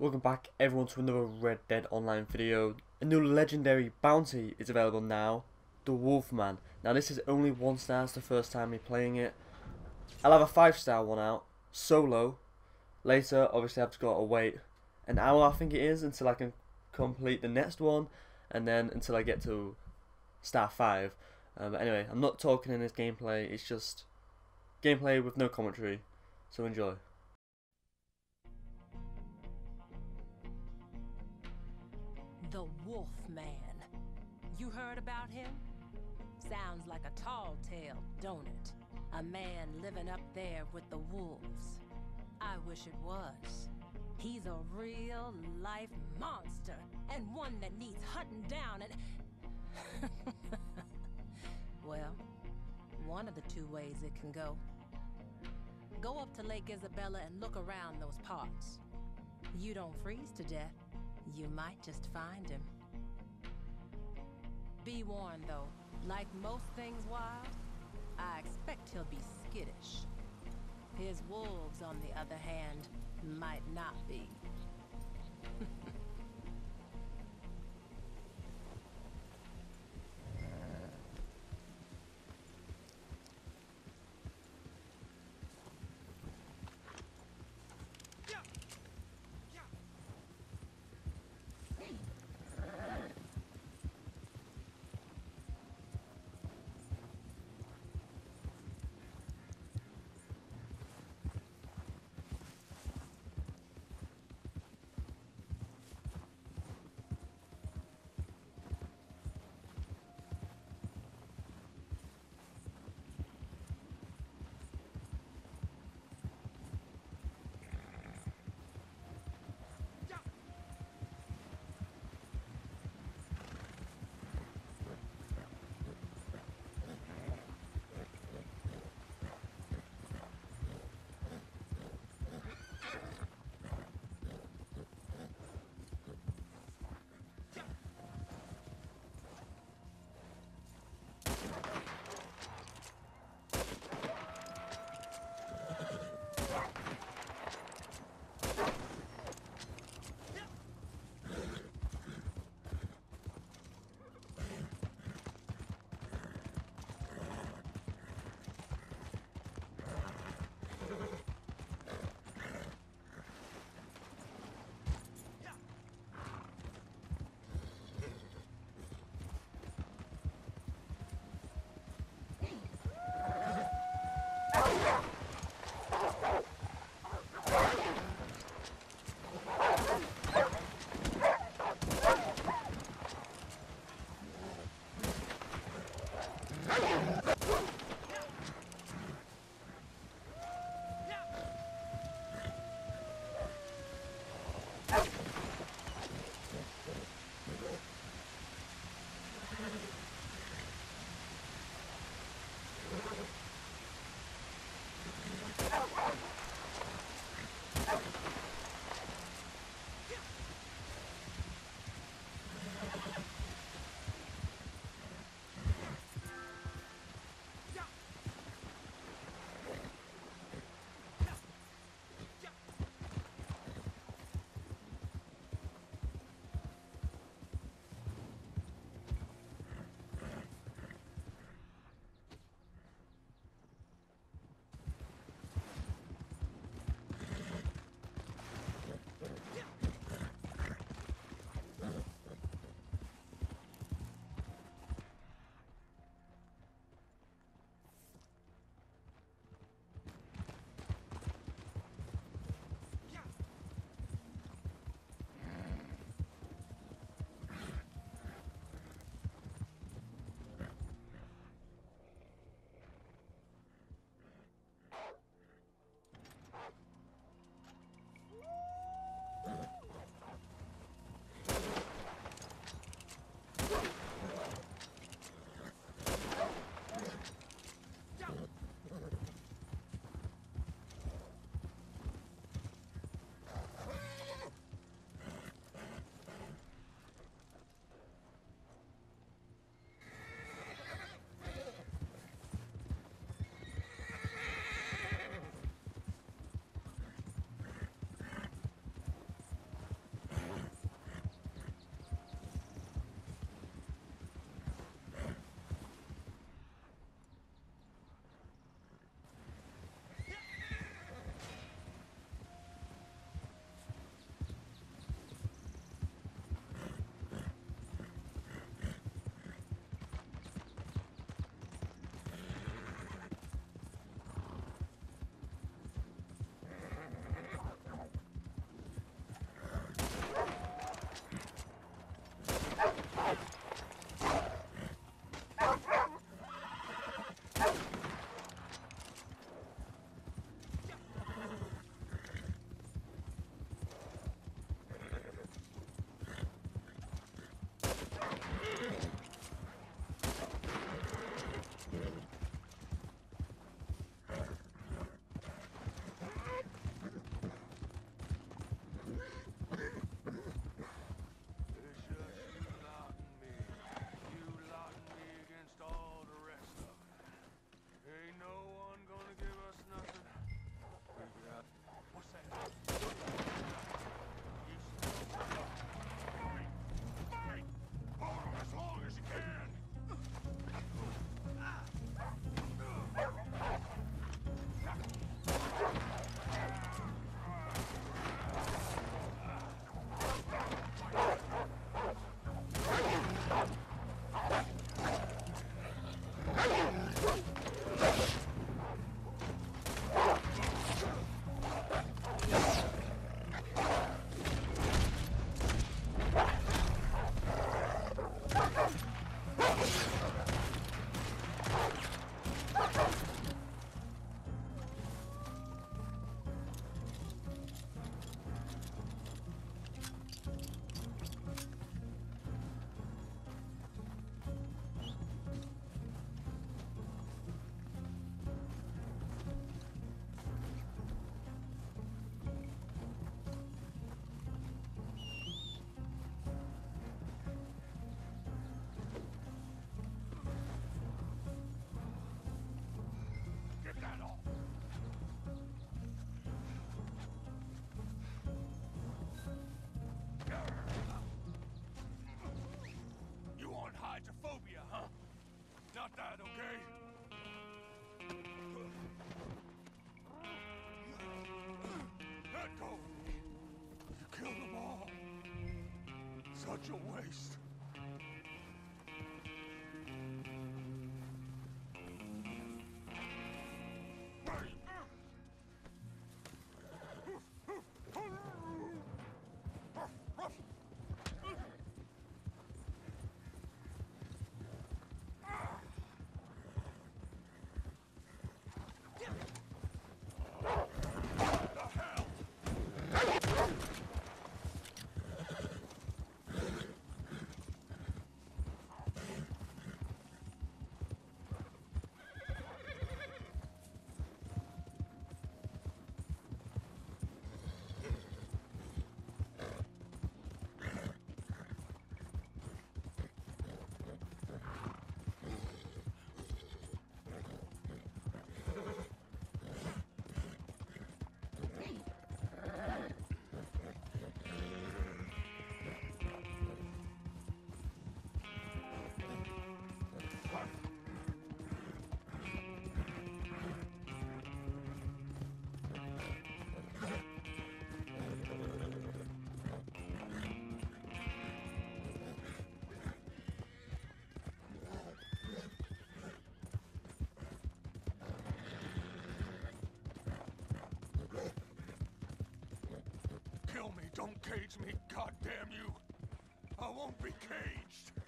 Welcome back everyone to another Red Dead Online video. A new legendary bounty is available now, the Wolfman. Now this is only one star, it's the first time me playing it. I'll have a 5 star one out, solo. Later, obviously I've got to wait an hour I think it is until I can complete the next one. And then until I get to star 5. Um, but anyway, I'm not talking in this gameplay, it's just gameplay with no commentary. So enjoy. About him? Sounds like a tall tale, don't it? A man living up there with the wolves. I wish it was. He's a real life monster, and one that needs hunting down and. well, one of the two ways it can go. Go up to Lake Isabella and look around those parts. You don't freeze to death, you might just find him. Be warned though, like most things wild, I expect he'll be skittish. His wolves, on the other hand, might not be. Come on! Such a waste. Don't cage me, goddamn you! I won't be caged!